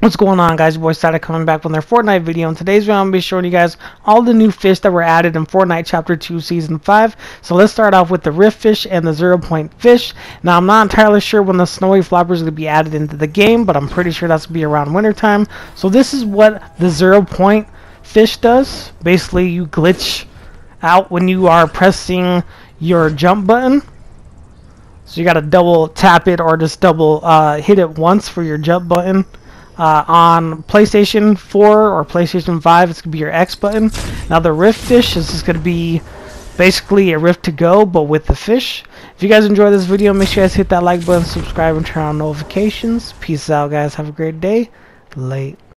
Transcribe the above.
What's going on guys, your boy coming back with another Fortnite video. In today's video I'm going to be showing you guys all the new fish that were added in Fortnite Chapter 2 Season 5. So let's start off with the Rift Fish and the Zero Point Fish. Now I'm not entirely sure when the Snowy Flopper is going to be added into the game, but I'm pretty sure that's going to be around wintertime. So this is what the Zero Point Fish does. Basically you glitch out when you are pressing your jump button. So you got to double tap it or just double uh, hit it once for your jump button. Uh, on PlayStation 4 or PlayStation 5, it's going to be your X button. Now the Rift Fish is just going to be basically a Rift-to-Go, but with the fish. If you guys enjoyed this video, make sure you guys hit that like button, subscribe, and turn on notifications. Peace out, guys. Have a great day. Late.